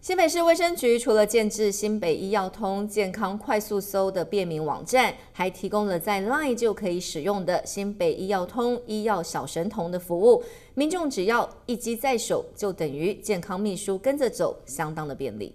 新北市卫生局除了建制新北医药通健康快速搜的便民网站，还提供了在 LINE 就可以使用的新北医药通医药小神童的服务。民众只要一机在手，就等于健康秘书跟着走，相当的便利。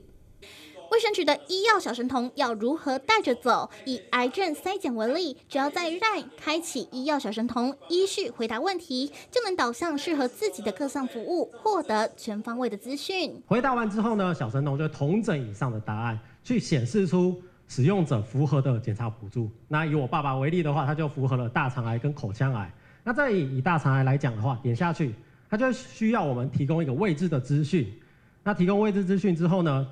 卫生局的医药小神童要如何带着走？以癌症筛检为例，只要在 LINE 开启医药小神童，依序回答问题，就能导向适合自己的各项服务，获得全方位的资讯。回答完之后呢，小神童就同整以上的答案，去显示出使用者符合的检查补助。那以我爸爸为例的话，他就符合了大肠癌跟口腔癌。那再以以大肠癌来讲的话，点下去，他就需要我们提供一个位置的资讯。那提供位置资讯之后呢？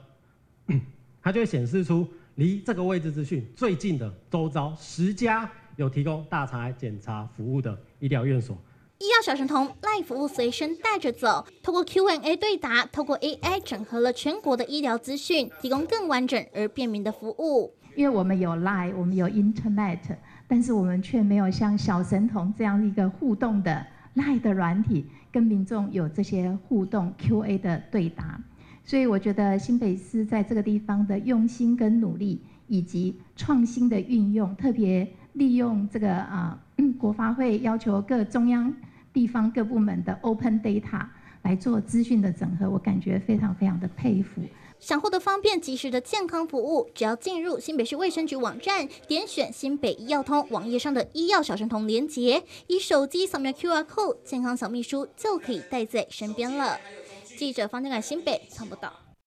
它就会显示出离这个位置资讯最近的周遭十家有提供大肠癌检查服务的医疗院所。医药小神童 Live 服务随身带着走，透过 Q&A 对答，透过 AI 整合了全国的医疗资讯，提供更完整而便民的服务。因为我们有 Live，我们有 Internet，但是我们却没有像小神童这样一个互动的 Live 的软体，跟民众有这些互动 Q&A 的对答。所以我觉得新北市在这个地方的用心跟努力，以及创新的运用，特别利用这个啊国发会要求各中央、地方各部门的 open data 来做资讯的整合，我感觉非常非常的佩服。想获得方便及时的健康服务，只要进入新北市卫生局网站，点选新北医药通网页上的医药小神童连结，以手机扫描 QR code，健康小秘书就可以带在身边了。记者方正凯新北看不到。